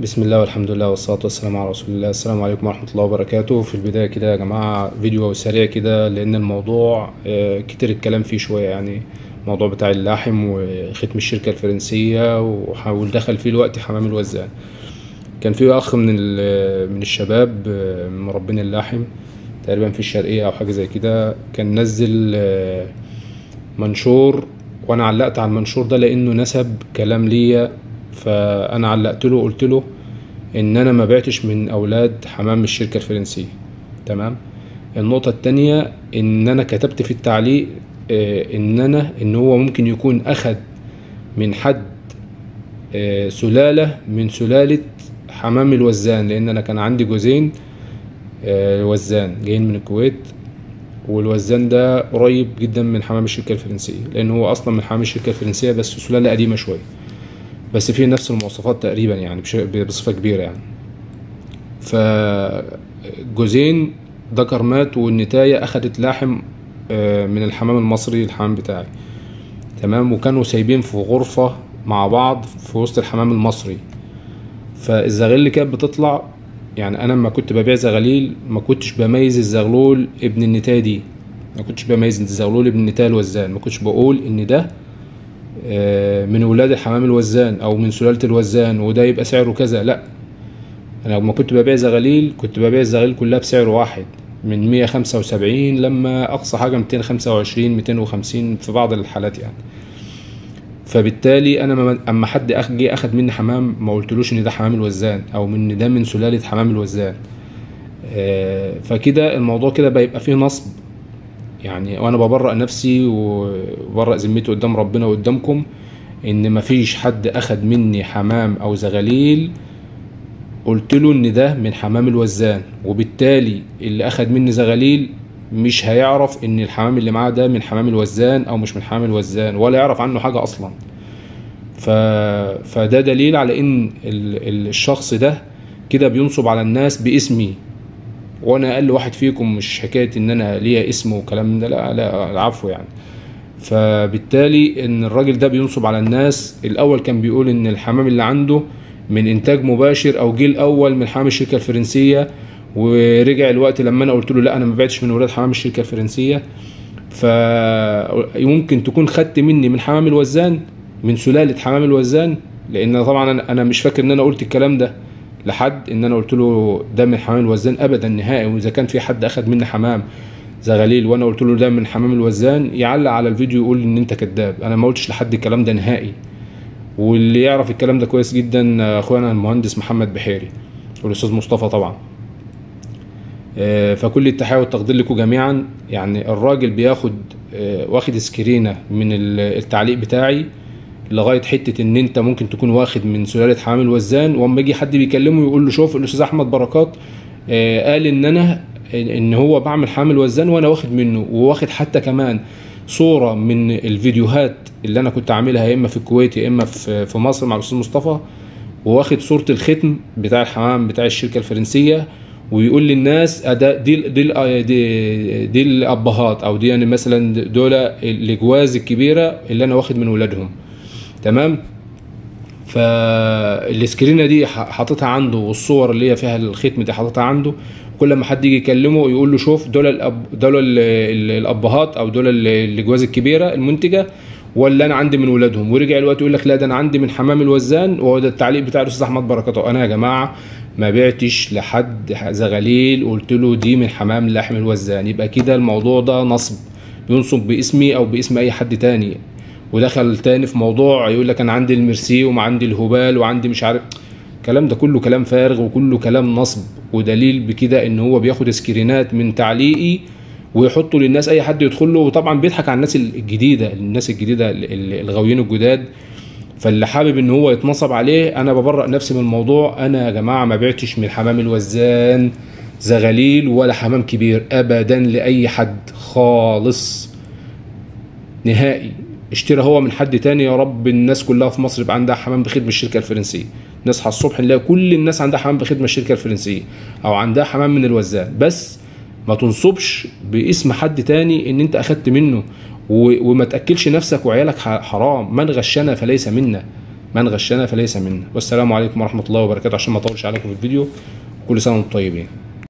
بسم الله والحمد لله والصلاة والسلام على رسول الله. السلام عليكم ورحمة الله وبركاته. في البداية كده يا جماعة فيديو سريع كده لأن الموضوع آه، كتير الكلام فيه شوية يعني. الموضوع بتاع اللحم وختم الشركة الفرنسية وحاول دخل فيه الوقت حمام الوزان كان في أخ من من الشباب آه، مربين اللحم تقريبا في الشرقية أو حاجة زي كده كان نزل آه، منشور وأنا علقت على المنشور ده لأنه نسب كلام ليا فأنا علقت له قلت له إن أنا ما بعتش من أولاد حمام الشركة الفرنسية. تمام؟ النقطة التانية إن أنا كتبت في التعليق آه، إن أنا إن هو ممكن يكون اخد من حد آه، سلالة من سلالة حمام الوزان لأن أنا كان عندي جوزين آه، وزان جايين من الكويت والوزان ده قريب جدا من حمام الشركة الفرنسية لأن هو أصلا من حمام الشركة الفرنسية بس سلالة قديمة شوية. بس فيه نفس المواصفات تقريبا يعني بصفة كبيرة يعني. فجوزين ذكر مات والنتاية أخدت لاحم آه، من الحمام المصري الحمام بتاعي. تمام؟ وكانوا سايبين في غرفة مع بعض في وسط الحمام المصري. اللي كانت بتطلع يعني أنا لما كنت ببيع زغاليل ما كنتش بميز الزغلول ابن النتاية دي. ما كنتش بميز الزغلول ابن النتاية الوزان. ما كنتش بقول إن ده من ولاد الحمام الوزان أو من سلالة الوزان وده يبقى سعره كذا. لا أنا لما كنت ببيع زغاليل كنت ببيع الزغاليل كلها بسعر واحد من 175 لما أقصى حاجة 225 250 في بعض الحالات يعني. فبالتالي أنا ما- أما حد جه أخد مني حمام ما قلتلوش إن ده حمام الوزان أو من ده من سلالة حمام الوزان. آه، فكده الموضوع كده بيبقى فيه نصب. يعني وأنا ببرأ نفسي وببرأ ذمتي قدام ربنا وقدامكم إن مفيش حد أخد مني حمام أو زغاليل قلت له إن ده من حمام الوزان وبالتالي اللي أخد مني زغاليل مش هيعرف إن الحمام اللي معاه ده من حمام الوزان أو مش من حمام الوزان ولا يعرف عنه حاجة أصلا. ف... فده دليل على إن ال... ال- الشخص ده كده بينصب على الناس باسمي. وأنا أقل واحد فيكم مش حكاية إن أنا ليا اسم وكلام ده لا لا العفو يعني. فبالتالي إن الراجل ده بينصب على الناس الأول كان بيقول إن الحمام اللي عنده من إنتاج مباشر أو جيل أول من حمام الشركة الفرنسية ورجع الوقت لما أنا قلت له لا أنا ما بعتش من ولاد حمام الشركة الفرنسية. فيمكن تكون خدت مني من حمام الوزان من سلالة حمام الوزان لأن طبعا أنا مش فاكر إن أنا قلت الكلام ده. لحد إن أنا قلت له ده من حمام الوزان ابدا نهائي وإذا كان في حد اخد مني حمام زغاليل وأنا قلت له ده من حمام الوزان يعلق على الفيديو يقول إن أنت كذاب. أنا ما قلتش لحد الكلام ده نهائي. واللي يعرف الكلام ده كويس جدا أخوانا المهندس محمد بحيري والأستاذ مصطفى طبعا. آه، فكل التحية والتقدير لكم جميعا. يعني الراجل بياخد آه، واخد سكرينة من ال- التعليق بتاعي. لغاية حتة إن أنت ممكن تكون واخد من سلالة حمام الوزان وأما يجي حد بيكلمه يقول له شوف الأستاذ أحمد بركات آه، قال إن أنا إن هو بعمل حمام الوزان وأنا واخد منه وواخد حتى كمان صورة من الفيديوهات اللي أنا كنت عاملها يا إما في الكويت يا إما في مصر مع الأستاذ مصطفى وواخد صورة الختم بتاع الحمام بتاع الشركة الفرنسية ويقول للناس دي دي ال- دي, دي الأبهات أو دي يعني مثلا دول الجواز الكبيرة اللي أنا واخد من ولادهم. تمام؟ فالسكرينة دي حاططها عنده والصور اللي هي فيها الختم دي حاططها عنده. كل ما حد يجي يكلمه يقول له شوف دول الأب دول ال- ال- الأبهات أو دول ال- الجواز الكبيرة المنتجة ولا أنا عندي من ولادهم؟ ورجع الوقت يقول لك لا ده أنا عندي من حمام الوزان وهو ده التعليق بتاع الأستاذ أحمد بركاته. أنا يا جماعة ما بعتش لحد زغاليل قلت له دي من حمام لحم الوزان. يبقى كده الموضوع ده نصب بينصب باسمي أو باسم أي حد تاني. ودخل تاني في موضوع يقول لك أنا عندي الميرسي وما عندي الهبال وعندي مش عارف. الكلام ده كله كلام فارغ وكله كلام نصب ودليل بكده إن هو بياخد سكرينات من تعليقي ويحطه للناس أي حد يدخل له. وطبعا بيضحك على الناس الجديدة الناس الجديدة ال- ال- الغاويين الجداد. فاللي حابب إن هو يتنصب عليه أنا ببرأ نفسي من الموضوع. أنا يا جماعة ما بعتش من حمام الوزان زغاليل ولا حمام كبير ابدا لأي حد خالص نهائي. اشترى هو من حد تاني يا رب الناس كلها في مصر يبقى عندها حمام بخدمة الشركة الفرنسية. نصحى الصبح نلاقي كل الناس عندها حمام بخدمة الشركة الفرنسية أو عندها حمام من الوزان بس ما تنصبش باسم حد تاني إن أنت أخدت منه وما تأكلش نفسك وعيالك حرام. من غشنا فليس منا. من غشنا فليس منا. والسلام عليكم ورحمة الله وبركاته. عشان ما أطولش عليكم في الفيديو كل سنة وأنتم طيبين.